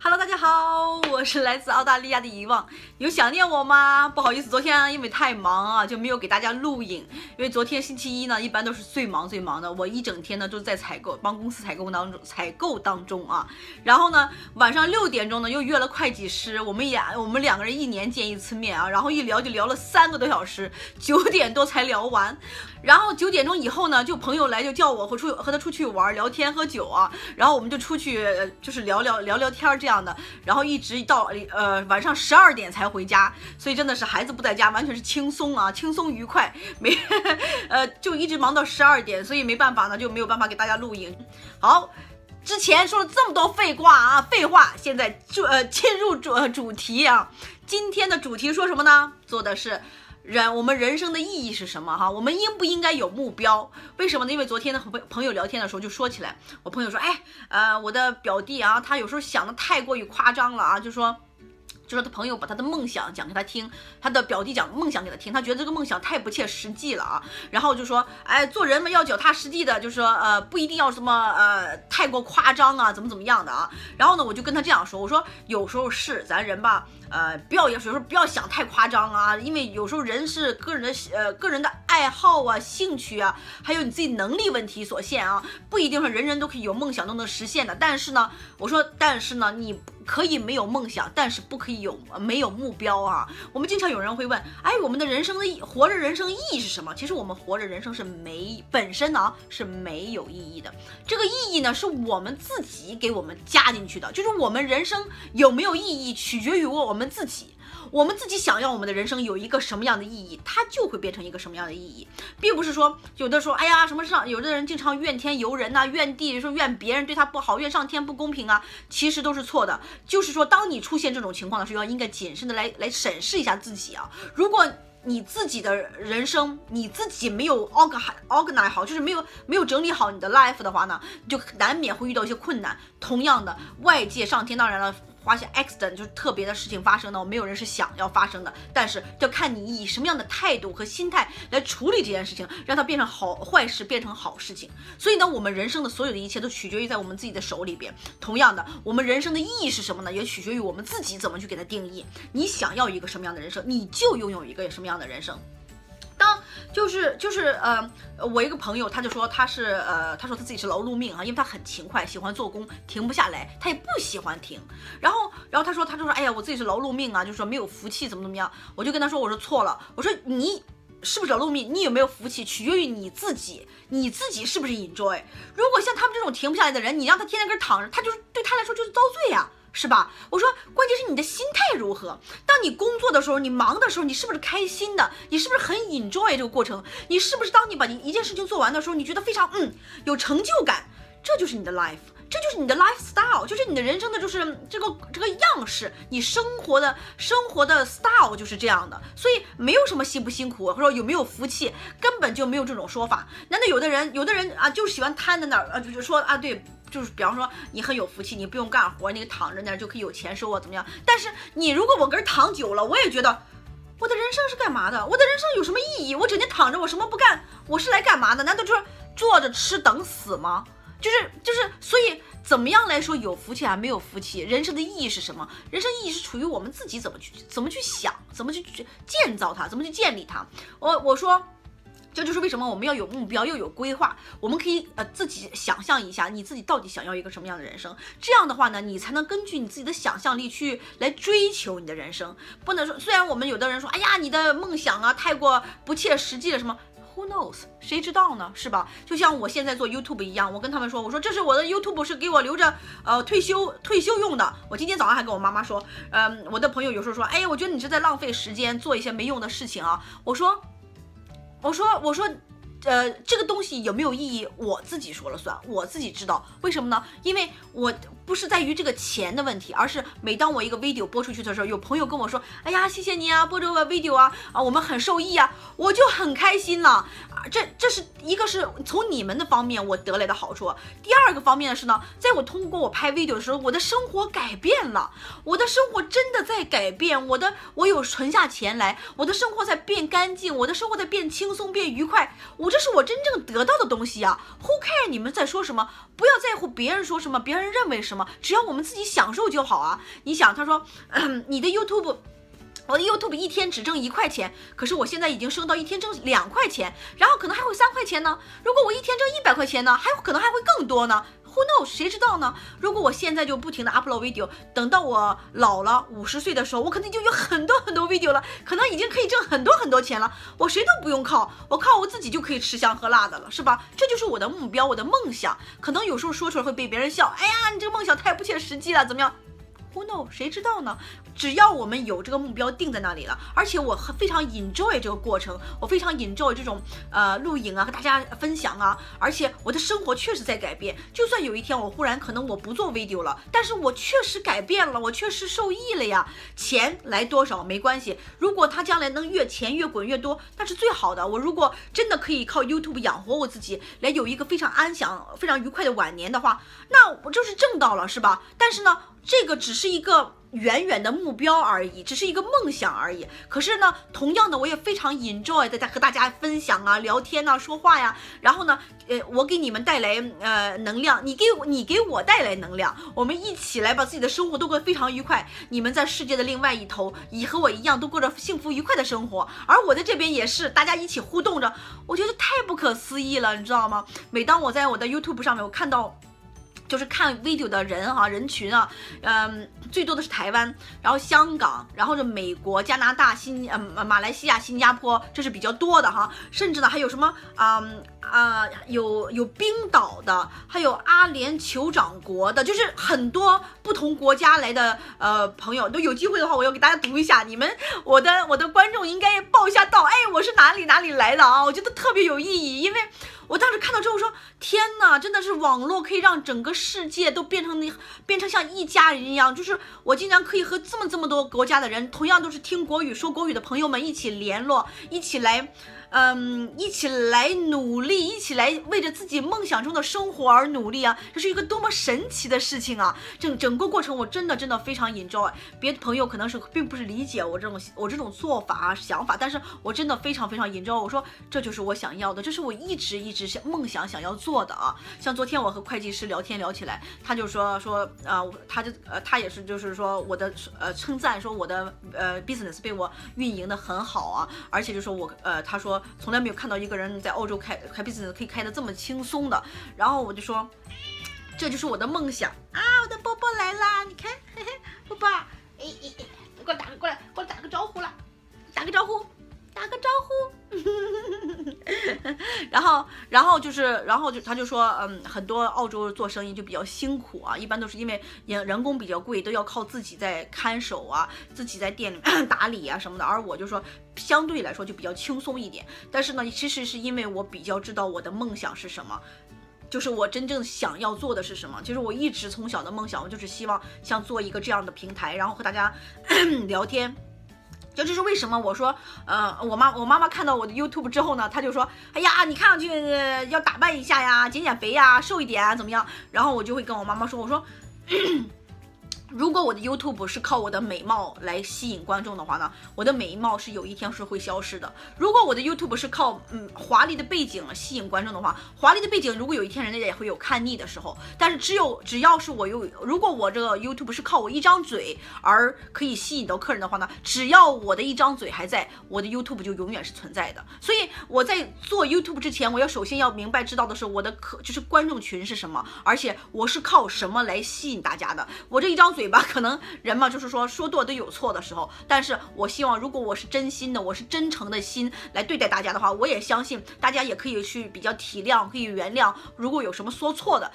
Hello，大家好，我是来自澳大利亚的遗忘，有想念我吗？不好意思，昨天因为太忙啊，就没有给大家录影。因为昨天星期一呢，一般都是最忙最忙的，我一整天呢都在采购，帮公司采购当中采购当中啊。然后呢，晚上六点钟呢又约了会计师，我们俩我们两个人一年见一次面啊，然后一聊就聊了三个多小时，九点多才聊完。然后九点钟以后呢，就朋友来就叫我和出和他出去玩聊天喝酒啊，然后我们就出去就是聊聊聊聊天这样的，然后一直到呃晚上十二点才回家，所以真的是孩子不在家，完全是轻松啊，轻松愉快，没呃就一直忙到十二点，所以没办法呢就没有办法给大家录影。好，之前说了这么多废话啊，废话，现在就呃进入主主题啊，今天的主题说什么呢？做的是。人，我们人生的意义是什么？哈，我们应不应该有目标？为什么呢？因为昨天呢，和朋友聊天的时候就说起来，我朋友说，哎，呃，我的表弟啊，他有时候想的太过于夸张了啊，就说。就说他朋友把他的梦想讲给他听，他的表弟讲梦想给他听，他觉得这个梦想太不切实际了啊。然后就说，哎，做人嘛要脚踏实地的，就是说，呃，不一定要什么呃太过夸张啊，怎么怎么样的啊。然后呢，我就跟他这样说，我说有时候是咱人吧，呃，不要有时候不要想太夸张啊，因为有时候人是个人的呃个人的爱好啊、兴趣啊，还有你自己能力问题所限啊，不一定是人人都可以有梦想都能实现的。但是呢，我说，但是呢，你。可以没有梦想，但是不可以有没有目标啊！我们经常有人会问，哎，我们的人生的意，活着人生意义是什么？其实我们活着人生是没本身呢是没有意义的。这个意义呢是我们自己给我们加进去的，就是我们人生有没有意义，取决于我我们自己。我们自己想要我们的人生有一个什么样的意义，它就会变成一个什么样的意义，并不是说有的说，哎呀，什么上有的人经常怨天尤人呐，怨地说怨别人对他不好，怨上天不公平啊，其实都是错的。就是说，当你出现这种情况的时候，要应该谨慎的来来审视一下自己啊。如果你自己的人生你自己没有 organ organize 好，就是没有没有整理好你的 life 的话呢，就难免会遇到一些困难。同样的，外界上天当然了。发现 accident 就是特别的事情发生呢，没有人是想要发生的，但是要看你以什么样的态度和心态来处理这件事情，让它变成好坏事变成好事情。所以呢，我们人生的所有的一切都取决于在我们自己的手里边。同样的，我们人生的意义是什么呢？也取决于我们自己怎么去给它定义。你想要一个什么样的人生，你就拥有一个什么样的人生。当就是就是呃，我一个朋友他就说他是呃，他说他自己是劳碌命啊，因为他很勤快，喜欢做工，停不下来，他也不喜欢停。然后然后他说他就说哎呀，我自己是劳碌命啊，就说没有福气怎么怎么样。我就跟他说我说错了，我说你是不是劳碌命？你有没有福气取决于你自己，你自己是不是 enjoy。如果像他们这种停不下来的人，你让他天天跟躺着，他就是对他来说就是遭罪呀。是吧？我说，关键是你的心态如何。当你工作的时候，你忙的时候，你是不是开心的？你是不是很 enjoy 这个过程？你是不是当你把你一件事情做完的时候，你觉得非常嗯有成就感？这就是你的 life，这就是你的 lifestyle，就是你的人生的就是这个这个样式，你生活的生活的 style 就是这样的。所以没有什么辛不辛苦，或者说有没有福气，根本就没有这种说法。难道有的人有的人啊，就喜欢瘫在那儿啊，就是说啊，对。就是比方说你很有福气，你不用干活，你躺着那就可以有钱收啊，怎么样？但是你如果我跟躺久了，我也觉得我的人生是干嘛的？我的人生有什么意义？我整天躺着，我什么不干？我是来干嘛的？难道就是坐着吃等死吗？就是就是，所以怎么样来说有福气还没有福气？人生的意义是什么？人生意义是处于我们自己怎么去怎么去想，怎么去建造它，怎么去建立它。我我说。这就是为什么我们要有目标，又有规划。我们可以呃自己想象一下，你自己到底想要一个什么样的人生？这样的话呢，你才能根据你自己的想象力去来追求你的人生。不能说，虽然我们有的人说，哎呀，你的梦想啊太过不切实际了，什么？Who knows？谁知道呢？是吧？就像我现在做 YouTube 一样，我跟他们说，我说这是我的 YouTube 是给我留着呃退休退休用的。我今天早上还跟我妈妈说，嗯，我的朋友有时候说，哎呀，我觉得你是在浪费时间做一些没用的事情啊。我说。我说，我说，呃，这个东西有没有意义，我自己说了算，我自己知道。为什么呢？因为我。不是在于这个钱的问题，而是每当我一个 video 播出去的时候，有朋友跟我说：“哎呀，谢谢你啊，播这个 video 啊，啊，我们很受益啊，我就很开心了。”这这是一个是从你们的方面我得来的好处。第二个方面的是呢，在我通过我拍 video 的时候，我的生活改变了，我的生活真的在改变，我的我有存下钱来，我的生活在变干净，我的生活在变轻松、变愉快。我这是我真正得到的东西啊！Who care 你们在说什么？不要在乎别人说什么，别人认为什。么？只要我们自己享受就好啊！你想，他说，你的 YouTube。我的 YouTube 一天只挣一块钱，可是我现在已经升到一天挣两块钱，然后可能还会三块钱呢。如果我一天挣一百块钱呢，还有可能还会更多呢。Who knows？谁知道呢？如果我现在就不停的 upload video，等到我老了五十岁的时候，我可能就有很多很多 video 了，可能已经可以挣很多很多钱了。我谁都不用靠，我靠我自己就可以吃香喝辣的了，是吧？这就是我的目标，我的梦想。可能有时候说出来会被别人笑，哎呀，你这个梦想太不切实际了，怎么样？Who know？谁知道呢？只要我们有这个目标定在那里了，而且我非常 enjoy 这个过程，我非常 enjoy 这种呃录影啊，和大家分享啊，而且我的生活确实在改变。就算有一天我忽然可能我不做 video 了，但是我确实改变了，我确实受益了呀。钱来多少没关系，如果他将来能越钱越滚越多，那是最好的。我如果真的可以靠 YouTube 养活我自己，来有一个非常安详、非常愉快的晚年的话，那我就是挣到了，是吧？但是呢。这个只是一个远远的目标而已，只是一个梦想而已。可是呢，同样的，我也非常 enjoy 在在和大家分享啊、聊天啊、说话呀。然后呢，呃，我给你们带来呃能量，你给你给我带来能量，我们一起来把自己的生活都过得非常愉快。你们在世界的另外一头，也和我一样都过着幸福愉快的生活，而我在这边也是，大家一起互动着，我觉得太不可思议了，你知道吗？每当我在我的 YouTube 上面，我看到。就是看 video 的人哈，人群啊，嗯，最多的是台湾，然后香港，然后是美国、加拿大、新呃马来西亚、新加坡，这是比较多的哈。甚至呢，还有什么啊啊，有有冰岛的，还有阿联酋长国的，就是很多不同国家来的呃朋友都有机会的话，我要给大家读一下。你们我的我的观众应该报一下到，哎，我是哪里哪里来的啊？我觉得特别有意义，因为。我当时看到之后说：“天哪，真的是网络可以让整个世界都变成那，变成像一家人一样。就是我竟然可以和这么这么多国家的人，同样都是听国语、说国语的朋友们一起联络，一起来。”嗯，一起来努力，一起来为着自己梦想中的生活而努力啊！这是一个多么神奇的事情啊！整整个过程我真的真的非常 enjoy。别的朋友可能是并不是理解我这种我这种做法啊想法，但是我真的非常非常 enjoy。我说这就是我想要的，这是我一直一直想梦想想要做的啊！像昨天我和会计师聊天聊起来，他就说说啊，他就呃他也是就是说我的呃称赞说我的呃 business 被我运营的很好啊，而且就说我呃他说。从来没有看到一个人在澳洲开开 b 线可以开的这么轻松的，然后我就说，这就是我的梦想啊！我的波波来啦，你看，嘿嘿，波波，哎哎哎，给我打个过来，给我打个招呼啦，打个招呼，打个招呼。然后，然后就是，然后就他就说，嗯，很多澳洲做生意就比较辛苦啊，一般都是因为人人工比较贵，都要靠自己在看守啊，自己在店里 打理啊什么的。而我就说，相对来说就比较轻松一点。但是呢，其实是因为我比较知道我的梦想是什么，就是我真正想要做的是什么。其实我一直从小的梦想，我就是希望像做一个这样的平台，然后和大家 聊天。这就是为什么我说，呃，我妈我妈妈看到我的 YouTube 之后呢，她就说，哎呀，你看上去要打扮一下呀，减减肥呀，瘦一点啊，怎么样？然后我就会跟我妈妈说，我说。如果我的 YouTube 是靠我的美貌来吸引观众的话呢，我的美貌是有一天是会消失的。如果我的 YouTube 是靠嗯华丽的背景吸引观众的话，华丽的背景如果有一天人家也会有看腻的时候。但是只有只要是我有，如果我这个 YouTube 是靠我一张嘴而可以吸引到客人的话呢，只要我的一张嘴还在，我的 YouTube 就永远是存在的。所以我在做 YouTube 之前，我要首先要明白知道的是我的客就是观众群是什么，而且我是靠什么来吸引大家的。我这一张。嘴巴可能人嘛，就是说说多都有错的时候，但是我希望，如果我是真心的，我是真诚的心来对待大家的话，我也相信大家也可以去比较体谅，可以原谅，如果有什么说错的。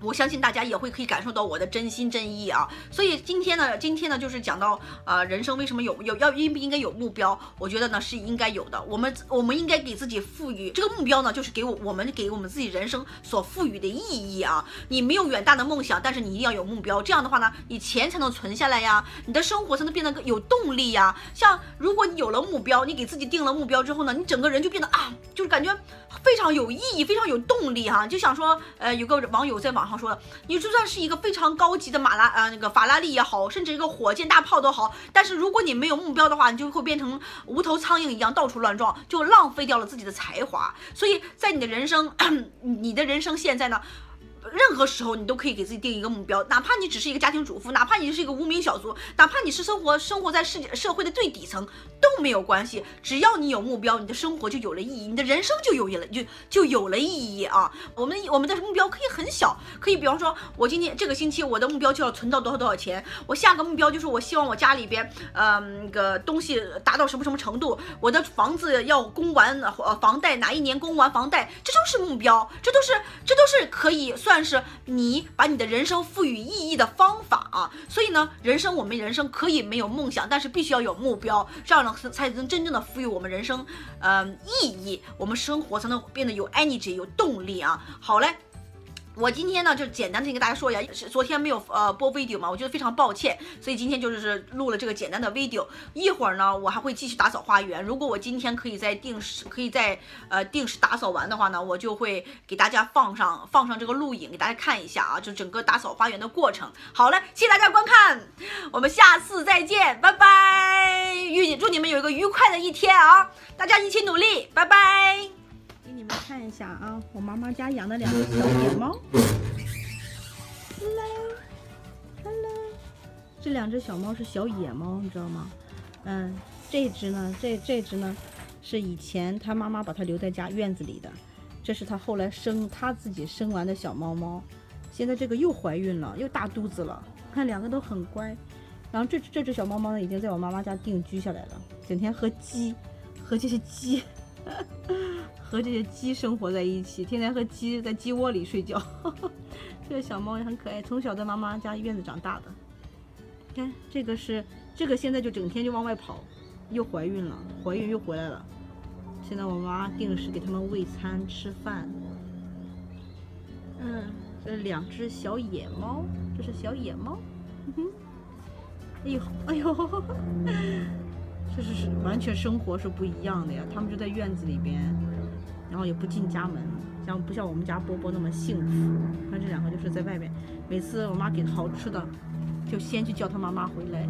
我相信大家也会可以感受到我的真心真意啊，所以今天呢，今天呢就是讲到啊，人生为什么有有要应不应该有目标？我觉得呢是应该有的。我们我们应该给自己赋予这个目标呢，就是给我我们给我们自己人生所赋予的意义啊。你没有远大的梦想，但是你一定要有目标，这样的话呢，你钱才能存下来呀，你的生活才能变得更有动力呀。像如果你有了目标，你给自己定了目标之后呢，你整个人就变得啊，就是感觉非常有意义，非常有动力哈。就想说，呃，有个网友在网然后。说，你就算是一个非常高级的马拉呃，那个法拉利也好，甚至一个火箭大炮都好，但是如果你没有目标的话，你就会变成无头苍蝇一样到处乱撞，就浪费掉了自己的才华。所以在你的人生，你的人生现在呢？任何时候你都可以给自己定一个目标，哪怕你只是一个家庭主妇，哪怕你是一个无名小卒，哪怕你是生活生活在世界社会的最底层都没有关系，只要你有目标，你的生活就有了意义，你的人生就有了就就有了意义啊！我们我们的目标可以很小，可以比方说，我今天这个星期我的目标就要存到多少多少钱，我下个目标就是我希望我家里边呃那个东西达到什么什么程度，我的房子要供完呃房贷哪一年供完房贷，这都是目标，这都是这都是可以算。但是你把你的人生赋予意义的方法啊，所以呢，人生我们人生可以没有梦想，但是必须要有目标，这样呢才能真正的赋予我们人生，嗯，意义，我们生活才能变得有 energy 有动力啊。好嘞。我今天呢就简单的跟大家说一下，昨天没有呃播 video 嘛，我觉得非常抱歉，所以今天就是录了这个简单的 video。一会儿呢我还会继续打扫花园，如果我今天可以在定时可以在呃定时打扫完的话呢，我就会给大家放上放上这个录影给大家看一下啊，就整个打扫花园的过程。好嘞，谢谢大家观看，我们下次再见，拜拜！预祝你们有一个愉快的一天啊，大家一起努力，拜拜。你们看一下啊，我妈妈家养的两只小野猫。Hello，Hello，这两只小猫是小野猫，你知道吗？嗯，这只呢，这这只呢，是以前它妈妈把它留在家院子里的，这是它后来生它自己生完的小猫猫。现在这个又怀孕了，又大肚子了，看两个都很乖。然后这这只小猫猫呢，已经在我妈妈家定居下来了，整天和鸡，和这些鸡。和这些鸡生活在一起，天天和鸡在鸡窝里睡觉。这个小猫也很可爱，从小在妈妈家院子长大的。看这个是这个，现在就整天就往外跑，又怀孕了，怀孕又回来了。现在我妈定时给他们喂餐吃饭。嗯，这两只小野猫，这是小野猫。哎呦，哎呦，就是是完全生活是不一样的呀，他们就在院子里边。然后也不进家门，像不像我们家波波那么幸福？看这两个就是在外面，每次我妈给好吃的，就先去叫他妈妈回来。